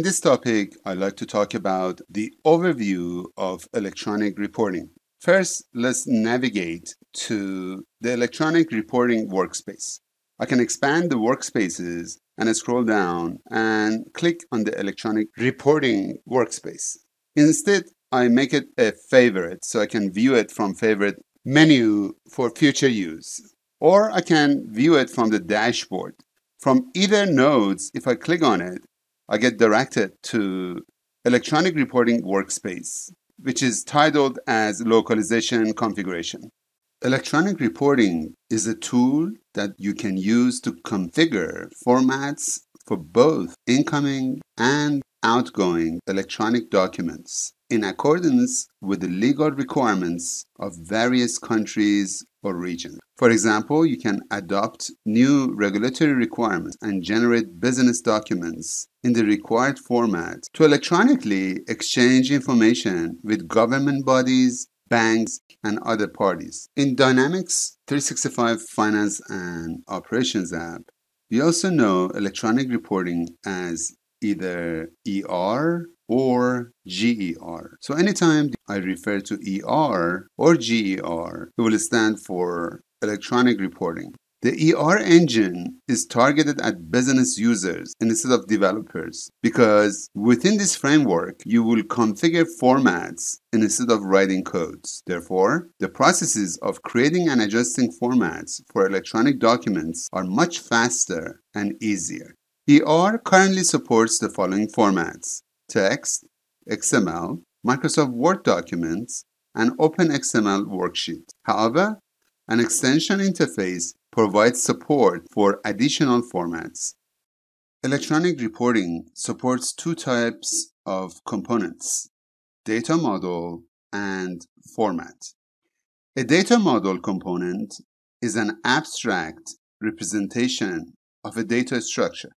In this topic, I'd like to talk about the overview of electronic reporting. First, let's navigate to the electronic reporting workspace. I can expand the workspaces and scroll down and click on the electronic reporting workspace. Instead, I make it a favorite so I can view it from favorite menu for future use. Or I can view it from the dashboard. From either nodes, if I click on it, I get directed to electronic reporting workspace, which is titled as localization configuration. Electronic reporting is a tool that you can use to configure formats for both incoming and outgoing electronic documents in accordance with the legal requirements of various countries or regions. For example, you can adopt new regulatory requirements and generate business documents in the required format to electronically exchange information with government bodies, banks, and other parties. In Dynamics 365 Finance and Operations app, we also know electronic reporting as either ER or GER. So anytime I refer to ER or GER, it will stand for electronic reporting. The ER engine is targeted at business users instead of developers because within this framework, you will configure formats instead of writing codes. Therefore, the processes of creating and adjusting formats for electronic documents are much faster and easier. ER currently supports the following formats text, XML, Microsoft Word documents, and OpenXML worksheet. However, an extension interface provides support for additional formats. Electronic reporting supports two types of components data model and format. A data model component is an abstract representation of a data structure.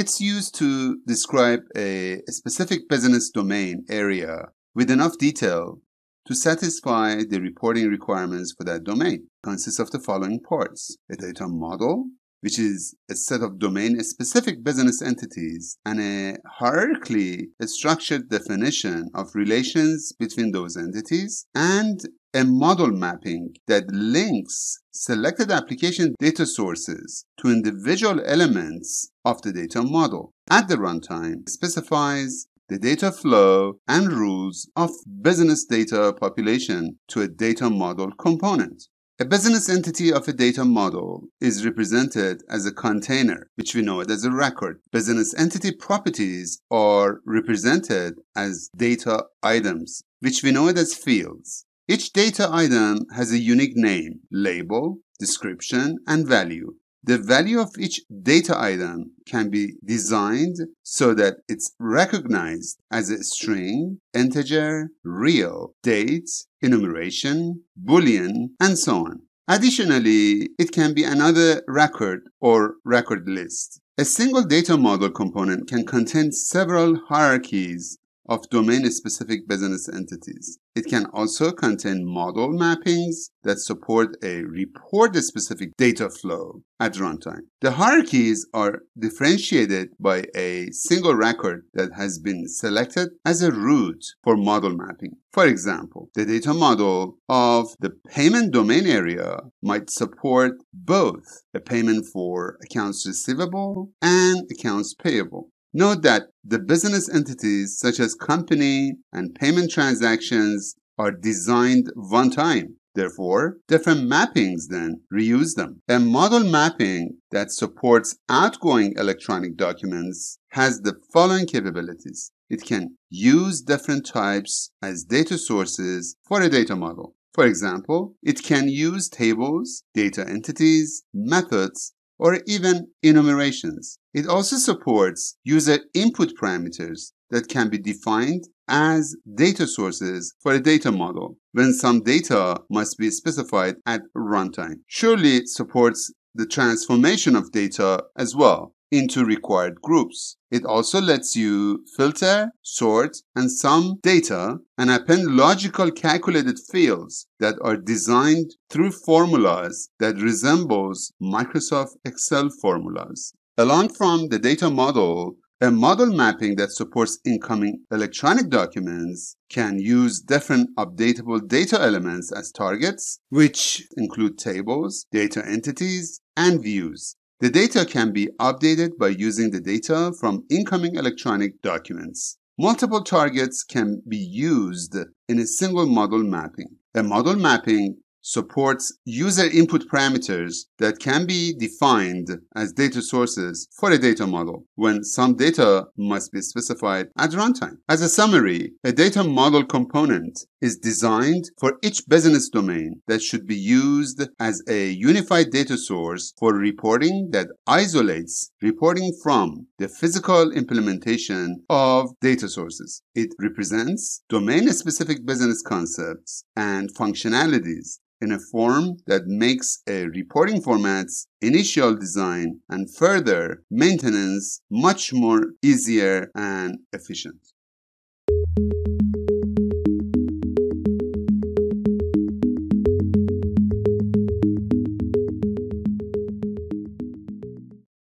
It's used to describe a, specific business domain area with enough detail to satisfy the reporting requirements for that domain. It consists of the following parts. A data model, which is a set of domain-specific business entities and a hierarchically structured definition of relations between those entities, and a model mapping that links selected application data sources to individual elements of the data model. At the runtime, specifies the data flow and rules of business data population to a data model component. A business entity of a data model is represented as a container, which we know it as a record. Business entity properties are represented as data items, which we know it as fields. Each data item has a unique name, label, description, and value. The value of each data item can be designed so that it's recognized as a string, integer, real, date, enumeration, boolean, and so on. Additionally, it can be another record or record list. A single data model component can contain several hierarchies of domain-specific business entities. It can also contain model mappings that support a report-specific data flow at runtime. The hierarchies are differentiated by a single record that has been selected as a root for model mapping. For example, the data model of the payment domain area might support both a payment for accounts receivable and accounts payable. Note that the business entities such as company and payment transactions are designed one time. Therefore, different mappings then reuse them. A model mapping that supports outgoing electronic documents has the following capabilities. It can use different types as data sources for a data model. For example, it can use tables, data entities, methods, or even enumerations. It also supports user input parameters that can be defined as data sources for a data model when some data must be specified at runtime. Surely it supports the transformation of data as well into required groups. It also lets you filter, sort, and sum data and append logical calculated fields that are designed through formulas that resembles Microsoft Excel formulas. Along from the data model A model mapping that supports incoming electronic documents can use different updatable data elements as targets, which include tables, data entities, and views. The data can be updated by using the data from incoming electronic documents. Multiple targets can be used in a single model mapping. A model mapping supports user input parameters that can be defined as data sources for a data model when some data must be specified at runtime. As a summary, a data model component is designed for each business domain that should be used as a unified data source for reporting that isolates reporting from the physical implementation of data sources. It represents domain specific business concepts and functionalities in a form that makes a reporting format's initial design and further maintenance much more easier and efficient.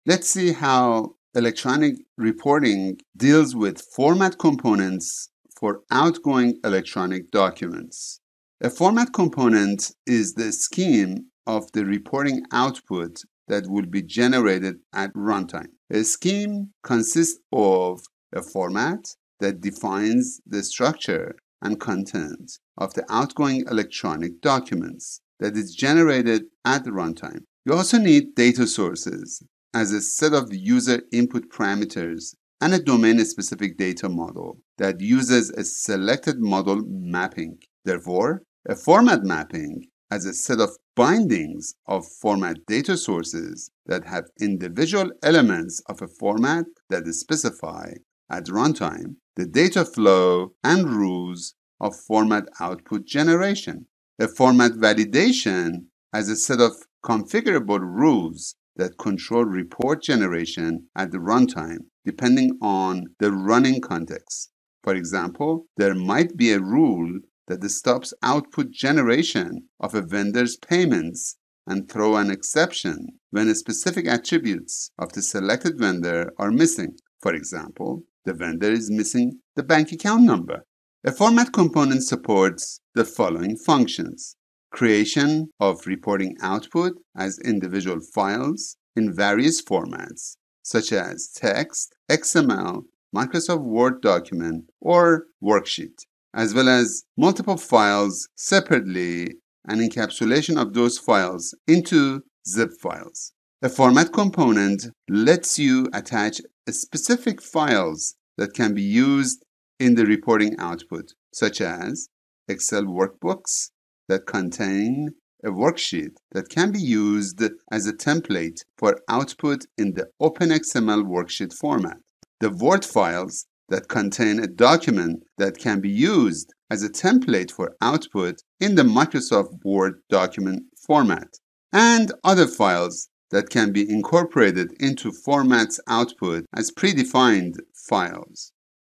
Let's see how electronic reporting deals with format components for outgoing electronic documents. A format component is the scheme of the reporting output that will be generated at runtime. A scheme consists of a format that defines the structure and content of the outgoing electronic documents that is generated at runtime. You also need data sources as a set of user input parameters and a domain specific data model that uses a selected model mapping. Therefore, a format mapping has a set of bindings of format data sources that have individual elements of a format that specify at runtime the data flow and rules of format output generation. A format validation has a set of configurable rules that control report generation at the runtime depending on the running context. For example, there might be a rule that stops output generation of a vendor's payments and throw an exception when specific attributes of the selected vendor are missing. For example, the vendor is missing the bank account number. A format component supports the following functions. Creation of reporting output as individual files in various formats, such as text, XML, Microsoft Word document, or worksheet as well as multiple files separately and encapsulation of those files into zip files. A format component lets you attach specific files that can be used in the reporting output, such as Excel workbooks that contain a worksheet that can be used as a template for output in the OpenXML worksheet format. The Word files that contain a document that can be used as a template for output in the Microsoft Word document format, and other files that can be incorporated into formats output as predefined files.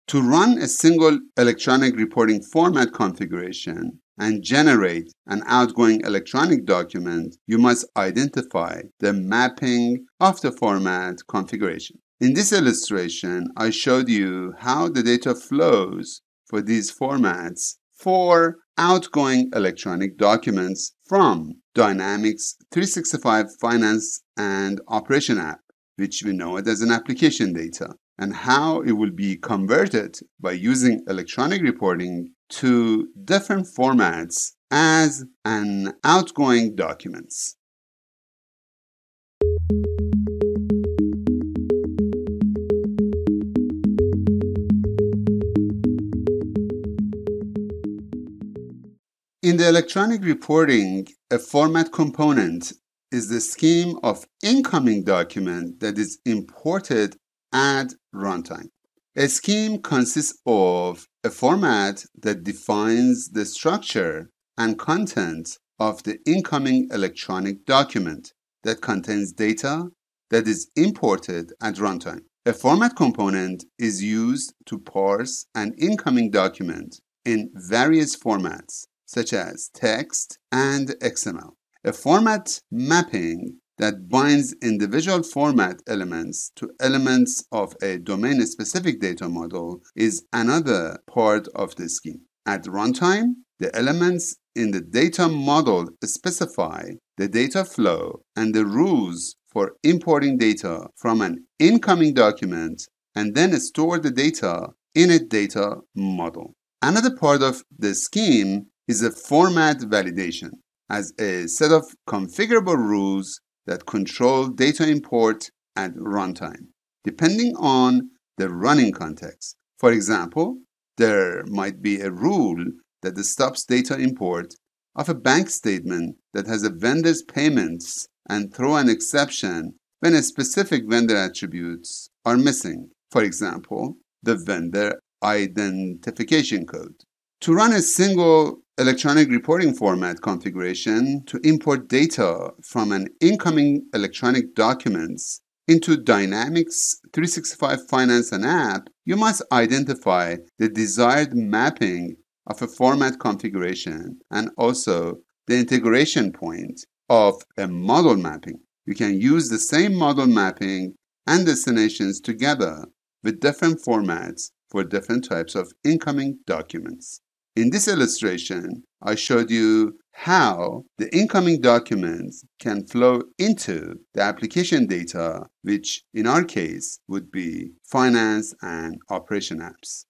To run a single electronic reporting format configuration and generate an outgoing electronic document, you must identify the mapping of the format configuration. In this illustration, I showed you how the data flows for these formats for outgoing electronic documents from Dynamics 365 Finance and Operation app, which we know it as an application data, and how it will be converted by using electronic reporting to different formats as an outgoing documents. In the electronic reporting, a format component is the scheme of incoming document that is imported at runtime. A scheme consists of a format that defines the structure and content of the incoming electronic document that contains data that is imported at runtime. A format component is used to parse an incoming document in various formats such as text and XML. A format mapping that binds individual format elements to elements of a domain-specific data model is another part of the scheme. At runtime, the elements in the data model specify the data flow and the rules for importing data from an incoming document and then store the data in a data model. Another part of the scheme is a format validation as a set of configurable rules that control data import at runtime, depending on the running context. For example, there might be a rule that stops data import of a bank statement that has a vendor's payments and throw an exception when a specific vendor attributes are missing. For example, the vendor identification code. To run a single electronic reporting format configuration to import data from an incoming electronic documents into Dynamics 365 Finance and App, you must identify the desired mapping of a format configuration and also the integration point of a model mapping. You can use the same model mapping and destinations together with different formats for different types of incoming documents. In this illustration, I showed you how the incoming documents can flow into the application data, which in our case would be finance and operation apps.